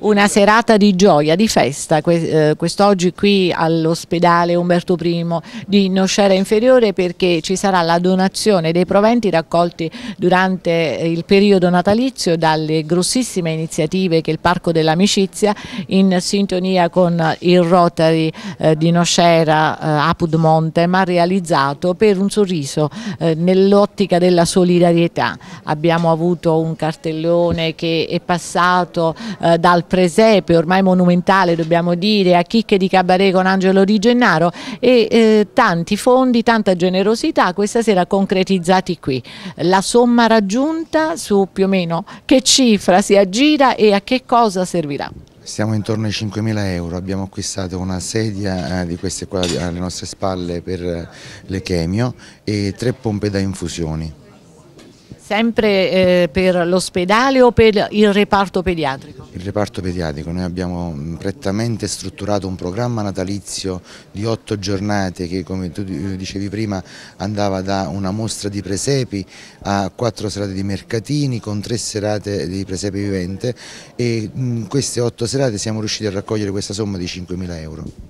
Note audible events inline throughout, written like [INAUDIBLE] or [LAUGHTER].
Una serata di gioia, di festa, eh, quest'oggi qui all'ospedale Umberto I di Nocera Inferiore perché ci sarà la donazione dei proventi raccolti durante il periodo natalizio dalle grossissime iniziative che il Parco dell'Amicizia in sintonia con il Rotary eh, di Nocera eh, Apud Montem ha realizzato per un sorriso nell'ottica della solidarietà. Abbiamo avuto un cartellone che è passato dal presepe ormai monumentale dobbiamo dire a Chicche di Cabaret con Angelo Di Gennaro e eh, tanti fondi, tanta generosità questa sera concretizzati qui. La somma raggiunta su più o meno che cifra si aggira e a che cosa servirà? Siamo intorno ai 5.000 euro, abbiamo acquistato una sedia eh, di queste qua alle nostre spalle per le chemio e tre pompe da infusioni. Sempre eh, per l'ospedale o per il reparto pediatrico? Il reparto pediatrico, noi abbiamo mm, prettamente strutturato un programma natalizio di otto giornate che come tu dicevi prima andava da una mostra di presepi a quattro serate di mercatini con tre serate di presepe vivente e in queste otto serate siamo riusciti a raccogliere questa somma di 5.000 euro.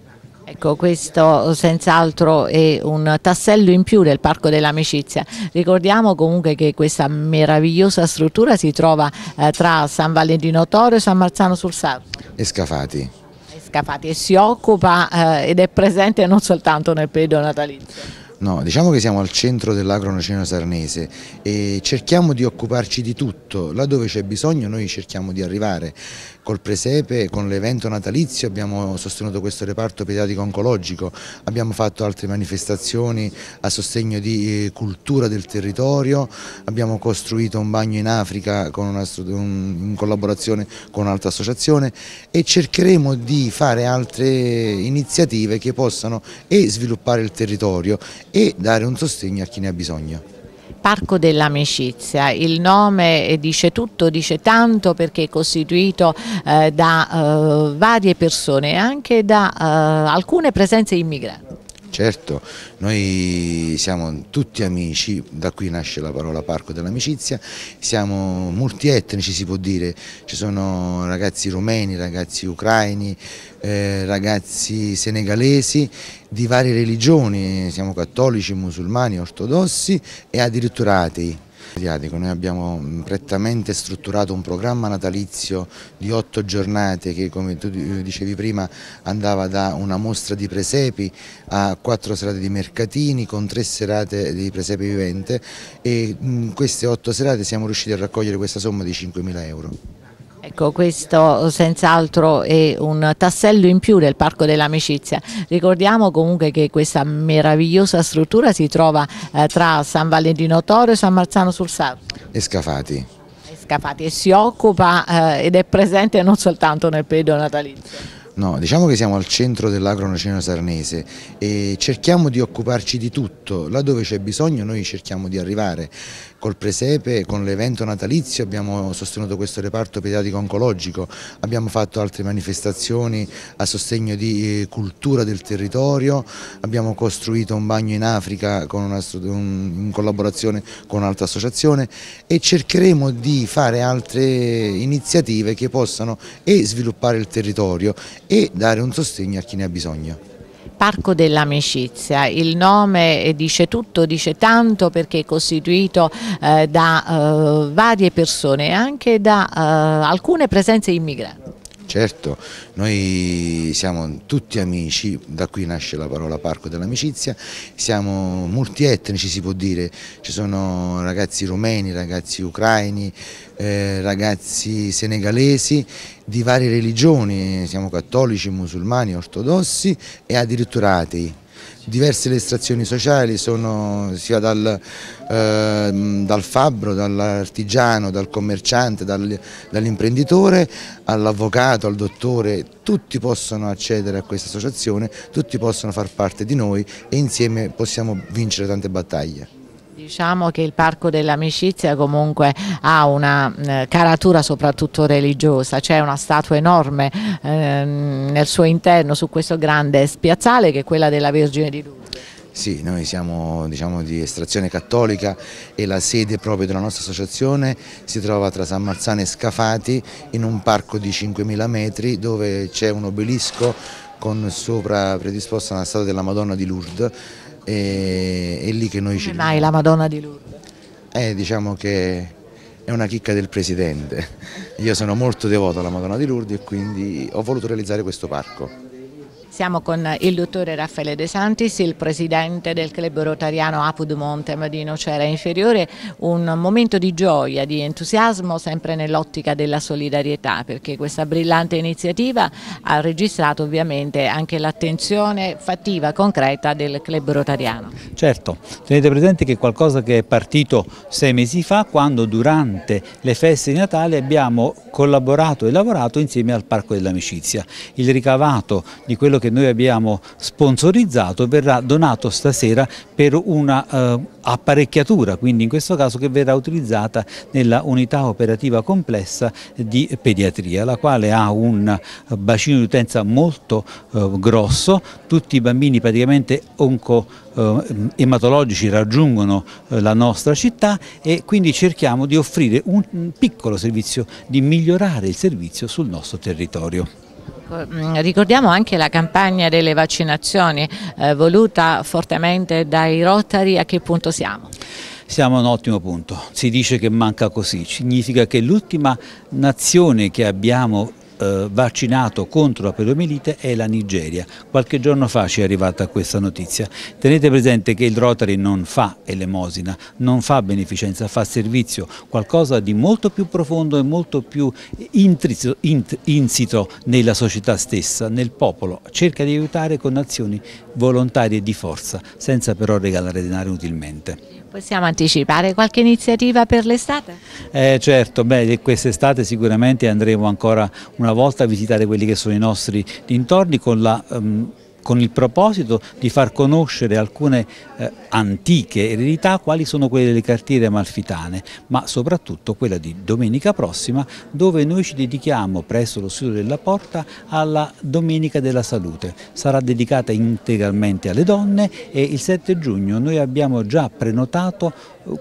Ecco, questo senz'altro è un tassello in più del Parco dell'Amicizia. Ricordiamo comunque che questa meravigliosa struttura si trova eh, tra San Valentino Toro e San Marzano sul Sarto. E Scafati. E Scafati e si occupa eh, ed è presente non soltanto nel periodo natalizio. No, diciamo che siamo al centro dell'agronoceno sarnese e cerchiamo di occuparci di tutto, laddove c'è bisogno noi cerchiamo di arrivare. Col presepe, con l'evento natalizio abbiamo sostenuto questo reparto pediatrico oncologico, abbiamo fatto altre manifestazioni a sostegno di eh, cultura del territorio, abbiamo costruito un bagno in Africa una, in collaborazione con un'altra associazione e cercheremo di fare altre iniziative che possano e sviluppare il territorio e dare un sostegno a chi ne ha bisogno. Parco dell'Amicizia, il nome dice tutto, dice tanto perché è costituito eh, da eh, varie persone e anche da eh, alcune presenze immigranti. Certo, noi siamo tutti amici, da qui nasce la parola parco dell'amicizia, siamo multietnici si può dire, ci sono ragazzi rumeni, ragazzi ucraini, eh, ragazzi senegalesi di varie religioni, siamo cattolici, musulmani, ortodossi e addirittura atei. Noi abbiamo prettamente strutturato un programma natalizio di otto giornate che come tu dicevi prima andava da una mostra di presepi a quattro serate di mercatini con tre serate di presepe vivente e in queste otto serate siamo riusciti a raccogliere questa somma di 5.000 euro. Ecco, questo senz'altro è un tassello in più del Parco dell'Amicizia. Ricordiamo comunque che questa meravigliosa struttura si trova eh, tra San Valentino Toro e San Marzano sul Sarto. E Scafati. E Scafati e si occupa eh, ed è presente non soltanto nel periodo natalizio. No, diciamo che siamo al centro dell'agronoceno sarnese e cerchiamo di occuparci di tutto, laddove c'è bisogno noi cerchiamo di arrivare. Col presepe, con l'evento natalizio abbiamo sostenuto questo reparto pediatrico oncologico, abbiamo fatto altre manifestazioni a sostegno di eh, cultura del territorio, abbiamo costruito un bagno in Africa una, in collaborazione con un'altra associazione e cercheremo di fare altre iniziative che possano e sviluppare il territorio e dare un sostegno a chi ne ha bisogno. Parco dell'Amicizia, il nome dice tutto, dice tanto perché è costituito eh, da eh, varie persone e anche da eh, alcune presenze immigranti. Certo, noi siamo tutti amici, da qui nasce la parola parco dell'amicizia, siamo multietnici si può dire, ci sono ragazzi rumeni, ragazzi ucraini, eh, ragazzi senegalesi di varie religioni, siamo cattolici, musulmani, ortodossi e addirittura atei diverse le estrazioni sociali, sono sia dal, eh, dal fabbro, dall'artigiano, dal commerciante, dal, dall'imprenditore all'avvocato, al dottore, tutti possono accedere a questa associazione, tutti possono far parte di noi e insieme possiamo vincere tante battaglie. Diciamo che il Parco dell'Amicizia comunque ha una eh, caratura soprattutto religiosa, c'è una statua enorme eh, nel suo interno su questo grande spiazzale che è quella della Vergine di Lourdes. Sì, noi siamo diciamo, di estrazione cattolica e la sede proprio della nostra associazione si trova tra San Marzano e Scafati in un parco di 5.000 metri dove c'è un obelisco con sopra predisposta una statua della Madonna di Lourdes e è lì che noi Come ci... mai la Madonna di Lourdes? Eh, diciamo che è una chicca del Presidente. Io sono molto devoto alla Madonna di Lourdes e quindi ho voluto realizzare questo parco. Siamo con il dottore Raffaele De Santis, il presidente del club rotariano Apud Montem di Nocera Inferiore, un momento di gioia, di entusiasmo sempre nell'ottica della solidarietà perché questa brillante iniziativa ha registrato ovviamente anche l'attenzione fattiva, concreta del club rotariano. Certo, tenete presente che è qualcosa che è partito sei mesi fa quando durante le feste di Natale abbiamo collaborato e lavorato insieme al Parco dell'Amicizia. Il ricavato di quello che noi abbiamo sponsorizzato verrà donato stasera per una eh, apparecchiatura, quindi in questo caso che verrà utilizzata nella unità operativa complessa di pediatria, la quale ha un bacino di utenza molto eh, grosso, tutti i bambini praticamente onco eh, ematologici raggiungono eh, la nostra città e quindi cerchiamo di offrire un piccolo servizio, di migliorare il servizio sul nostro territorio. Mm, ricordiamo anche la campagna delle vaccinazioni eh, voluta fortemente dai Rotary, a che punto siamo? Siamo a un ottimo punto, si dice che manca così, significa che l'ultima nazione che abbiamo eh, vaccinato contro la poliomielite è la Nigeria. Qualche giorno fa ci è arrivata questa notizia. Tenete presente che il Rotary non fa elemosina, non fa beneficenza, fa servizio, qualcosa di molto più profondo e molto più intriso, int, insito nella società stessa, nel popolo. Cerca di aiutare con azioni volontarie di forza, senza però regalare denaro inutilmente. Possiamo anticipare qualche iniziativa per l'estate? Eh, certo, quest'estate sicuramente andremo ancora una volta a visitare quelli che sono i nostri dintorni con la um, con il proposito di far conoscere alcune eh, antiche eredità quali sono quelle delle cartiere amalfitane, ma soprattutto quella di domenica prossima dove noi ci dedichiamo presso lo studio della Porta alla Domenica della Salute. Sarà dedicata integralmente alle donne e il 7 giugno noi abbiamo già prenotato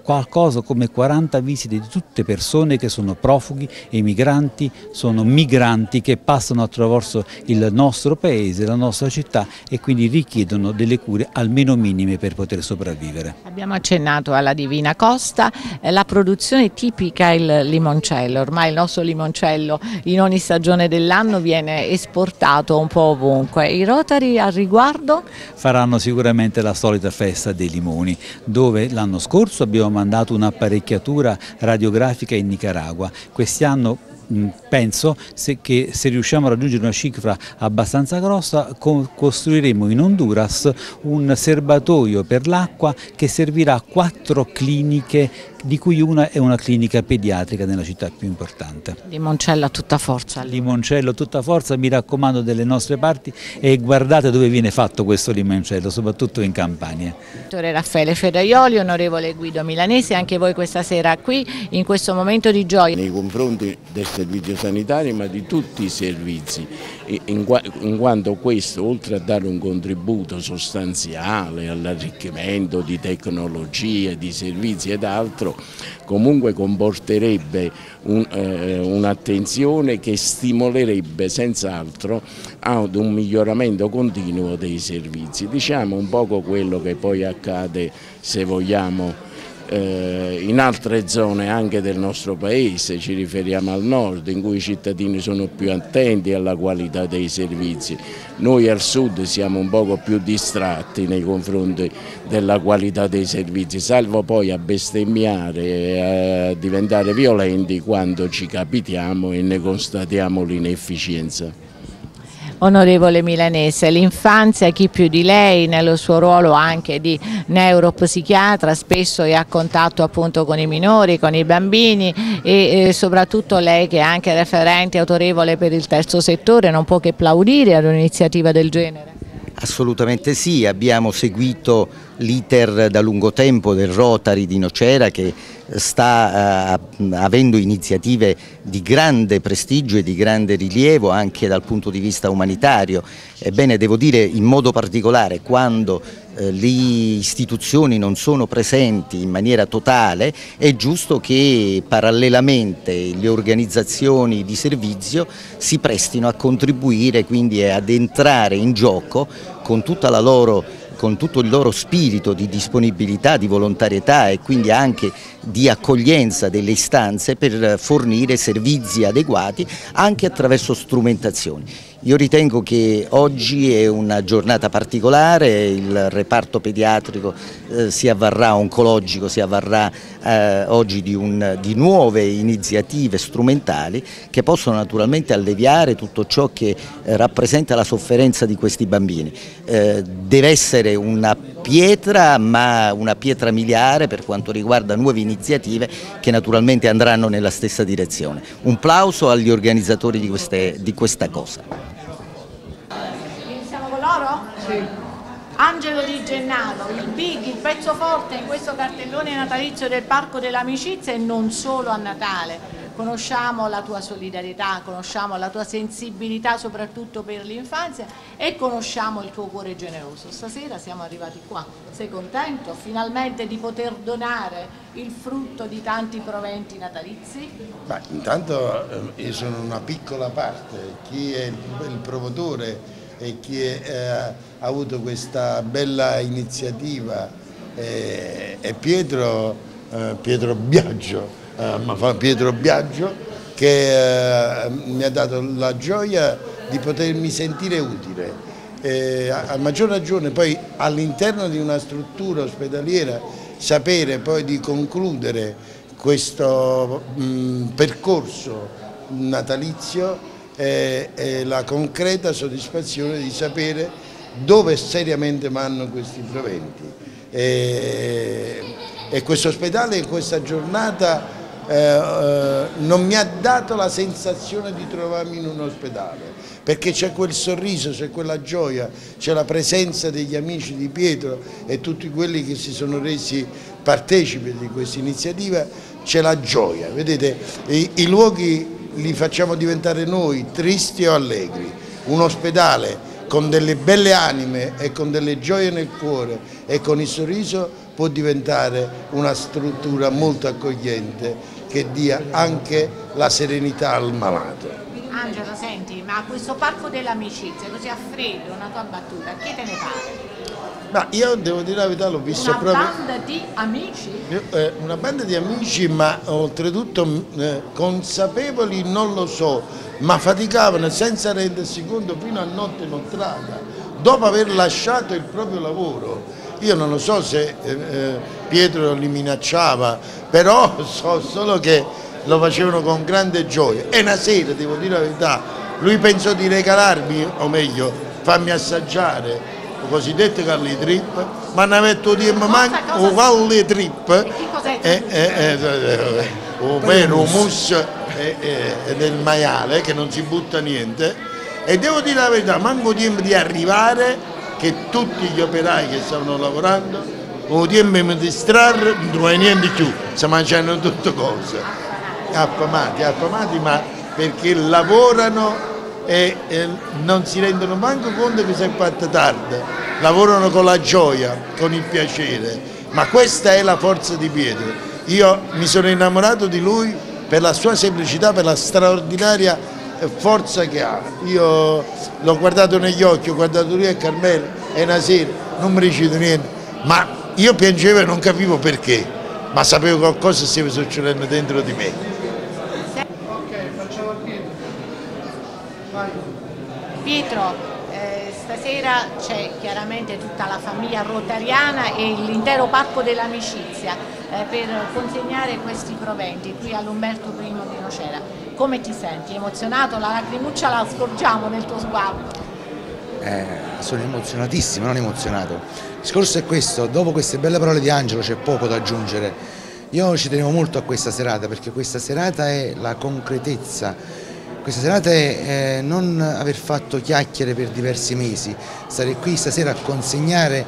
qualcosa come 40 visite di tutte persone che sono profughi, emigranti, sono migranti che passano attraverso il nostro paese, la nostra città e quindi richiedono delle cure almeno minime per poter sopravvivere. Abbiamo accennato alla Divina Costa, eh, la produzione tipica è il limoncello, ormai il nostro limoncello in ogni stagione dell'anno viene esportato un po' ovunque. I Rotary al riguardo? Faranno sicuramente la solita festa dei limoni dove l'anno scorso abbiamo mandato un'apparecchiatura radiografica in Nicaragua, quest'anno penso che se riusciamo a raggiungere una cifra abbastanza grossa costruiremo in Honduras un serbatoio per l'acqua che servirà a quattro cliniche di cui una è una clinica pediatrica nella città più importante. Limoncello a tutta forza. Limoncello a tutta forza, mi raccomando delle nostre parti e guardate dove viene fatto questo limoncello, soprattutto in campagna. Dottore Raffaele Ferraioli, onorevole Guido Milanese, anche voi questa sera qui in questo momento di gioia. Nei confronti del servizio sanitario ma di tutti i servizi, in, quanto questo oltre a dare un contributo sostanziale all'arricchimento di tecnologie, di servizi ed altro, altro comunque comporterebbe un, eh, un'attenzione che stimolerebbe senz'altro ad un miglioramento continuo dei servizi. Diciamo un poco quello che poi accade se vogliamo eh, in altre zone anche del nostro paese, ci riferiamo al nord, in cui i cittadini sono più attenti alla qualità dei servizi. Noi al sud siamo un poco più distratti nei confronti della qualità dei servizi, salvo poi a bestemmiare e a diventare violenti quando ci capitiamo e ne constatiamo l'inefficienza. Onorevole Milanese, l'infanzia, chi più di lei nel suo ruolo anche di neuropsichiatra, spesso è a contatto appunto con i minori, con i bambini e eh, soprattutto lei che è anche referente autorevole per il terzo settore non può che applaudire ad un'iniziativa del genere. Assolutamente sì, abbiamo seguito l'iter da lungo tempo del Rotary di Nocera che sta eh, avendo iniziative di grande prestigio e di grande rilievo anche dal punto di vista umanitario. Ebbene, devo dire in modo particolare quando eh, le istituzioni non sono presenti in maniera totale, è giusto che parallelamente le organizzazioni di servizio si prestino a contribuire quindi ad entrare in gioco con tutta la loro con tutto il loro spirito di disponibilità, di volontarietà e quindi anche di accoglienza delle istanze per fornire servizi adeguati anche attraverso strumentazioni. Io ritengo che oggi è una giornata particolare, il reparto pediatrico eh, si avvarrà, oncologico si avvarrà eh, oggi di, un, di, nuove iniziative strumentali che possono naturalmente alleviare tutto ciò che eh, rappresenta la sofferenza di questi bambini. Eh, deve essere una pietra, ma una pietra miliare per quanto riguarda nuove iniziative che naturalmente andranno nella stessa direzione. Un plauso agli organizzatori di, queste, di questa cosa. Angelo Di Gennaro, il big, il pezzo forte in questo cartellone natalizio del Parco dell'Amicizia e non solo a Natale. Conosciamo la tua solidarietà, conosciamo la tua sensibilità soprattutto per l'infanzia e conosciamo il tuo cuore generoso. Stasera siamo arrivati qua, sei contento finalmente di poter donare il frutto di tanti proventi natalizi? Beh, intanto eh, io sono una piccola parte, chi è il promotore e chi eh, ha avuto questa bella iniziativa eh, è Pietro, eh, Pietro Biagio, Pietro Biagio che mi ha dato la gioia di potermi sentire utile. Eh, a maggior ragione poi all'interno di una struttura ospedaliera sapere poi di concludere questo mh, percorso natalizio è, è la concreta soddisfazione di sapere dove seriamente vanno questi proventi. E, e questo ospedale in questa giornata eh, eh, non mi ha dato la sensazione di trovarmi in un ospedale, perché c'è quel sorriso, c'è quella gioia, c'è la presenza degli amici di Pietro e tutti quelli che si sono resi partecipi di questa iniziativa, c'è la gioia. Vedete, i, i luoghi li facciamo diventare noi tristi o allegri. Un ospedale con delle belle anime e con delle gioie nel cuore e con il sorriso può diventare una struttura molto accogliente che dia anche la serenità al malato. Angelo, senti, ma questo parco dell'amicizia, così a freddo, una tua battuta, che te ne pare? Ma io devo dire la verità, l'ho visto una proprio... Una banda di amici? Eh, una banda di amici, ma oltretutto eh, consapevoli non lo so, ma faticavano senza rendersi conto fino a notte inoltrata, dopo aver lasciato il proprio lavoro. Io non lo so se eh, eh Pietro li minacciava, però [LAUGHS] so solo che lo facevano con grande gioia. E una sera, devo dire la verità, lui pensò di regalarmi, o meglio, farmi assaggiare cosiddette calli trip, ma ne metto tempo manco o calli trip, eh, eh, ovvero un mousse del maiale che non si butta niente. E devo dire la verità, manco tempo di arrivare che tutti gli operai che stavano lavorando, o tempo di distrarre, non trovo niente più, si mangiano tutte cose, affamati, affamati ma perché lavorano e, e non si rendono manco conto che si è fatta tardi, lavorano con la gioia, con il piacere, ma questa è la forza di Pietro. Io mi sono innamorato di lui per la sua semplicità, per la straordinaria forza che ha. Io l'ho guardato negli occhi, ho guardato lui e Carmelo e una sera, non mi riuscito niente, ma io piangevo e non capivo perché, ma sapevo qualcosa stava succedendo dentro di me. Pietro, eh, stasera c'è chiaramente tutta la famiglia rotariana e l'intero Parco dell'Amicizia eh, per consegnare questi proventi qui all'Umberto I di Nocera. Come ti senti? Emozionato? La lacrimuccia la scorgiamo nel tuo sguardo. Eh, sono emozionatissimo, non emozionato. Il discorso è questo, dopo queste belle parole di Angelo c'è poco da aggiungere. Io ci tenevo molto a questa serata perché questa serata è la concretezza questa serata è eh, non aver fatto chiacchiere per diversi mesi, stare qui stasera a consegnare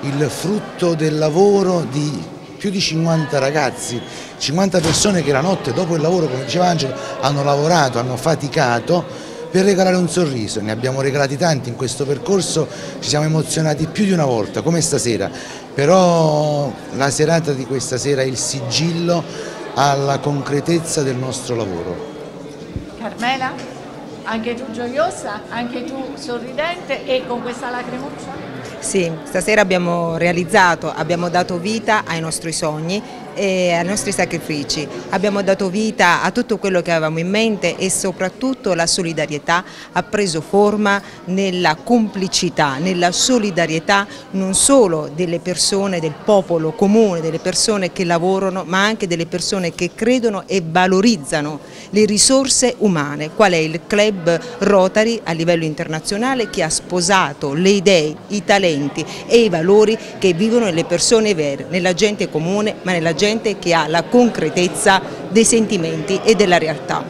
il frutto del lavoro di più di 50 ragazzi, 50 persone che la notte dopo il lavoro, come diceva Angelo, hanno lavorato, hanno faticato per regalare un sorriso, ne abbiamo regalati tanti in questo percorso, ci siamo emozionati più di una volta, come stasera, però la serata di questa sera è il sigillo alla concretezza del nostro lavoro. Carmela, anche tu gioiosa, anche tu sorridente e con questa lacrimuccia? Sì, stasera abbiamo realizzato, abbiamo dato vita ai nostri sogni e ai nostri sacrifici. Abbiamo dato vita a tutto quello che avevamo in mente e soprattutto la solidarietà ha preso forma nella complicità, nella solidarietà non solo delle persone, del popolo comune, delle persone che lavorano, ma anche delle persone che credono e valorizzano le risorse umane, qual è il club Rotary a livello internazionale che ha sposato le idee, i talenti e i valori che vivono nelle persone vere, nella gente comune ma nella gente gente che ha la concretezza dei sentimenti e della realtà.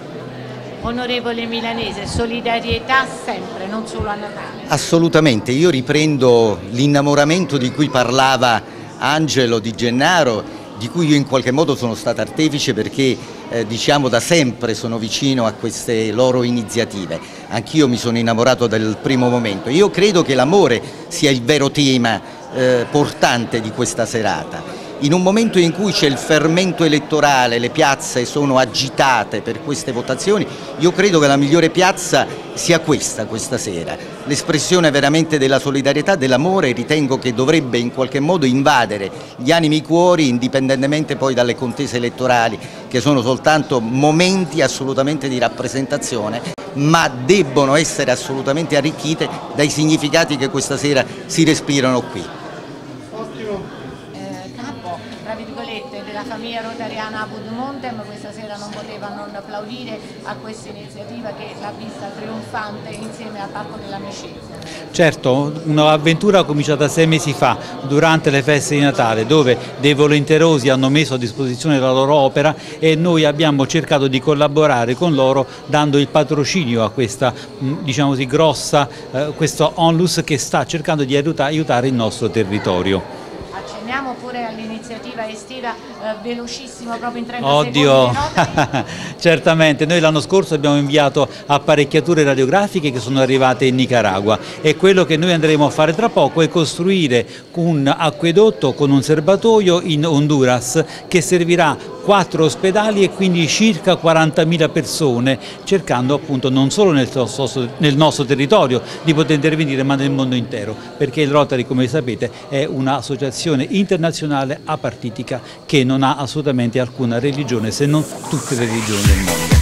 Onorevole Milanese, solidarietà sempre, non solo a Natale. Assolutamente, io riprendo l'innamoramento di cui parlava Angelo Di Gennaro, di cui io in qualche modo sono stato artefice perché eh, diciamo da sempre sono vicino a queste loro iniziative. Anch'io mi sono innamorato dal primo momento. Io credo che l'amore sia il vero tema eh, portante di questa serata in un momento in cui c'è il fermento elettorale, le piazze sono agitate per queste votazioni, io credo che la migliore piazza sia questa, questa sera. L'espressione veramente della solidarietà, dell'amore, ritengo che dovrebbe in qualche modo invadere gli animi cuori, indipendentemente poi dalle contese elettorali, che sono soltanto momenti assolutamente di rappresentazione, ma debbono essere assolutamente arricchite dai significati che questa sera si respirano qui. Famiglia rotariana Abud Montem questa sera non poteva non applaudire a questa iniziativa che l'ha vista trionfante insieme al Parco dell'Amicizia. Certo, un'avventura cominciata sei mesi fa durante le feste di Natale dove dei volenterosi hanno messo a disposizione la loro opera e noi abbiamo cercato di collaborare con loro dando il patrocinio a questa diciamo così, grossa, eh, questo onlus che sta cercando di aiutare il nostro territorio accenniamo pure all'iniziativa estiva eh, velocissimo proprio in 30 Oddio. secondi. [LAUGHS] Certamente, noi l'anno scorso abbiamo inviato apparecchiature radiografiche che sono arrivate in Nicaragua e quello che noi andremo a fare tra poco è costruire un acquedotto con un serbatoio in Honduras che servirà quattro ospedali e quindi circa 40.000 persone cercando appunto non solo nel nostro, nel nostro territorio di poter intervenire ma nel mondo intero perché il Rotary come sapete è un'associazione internazionale apartitica che non ha assolutamente alcuna religione se non tutte le religioni del mondo.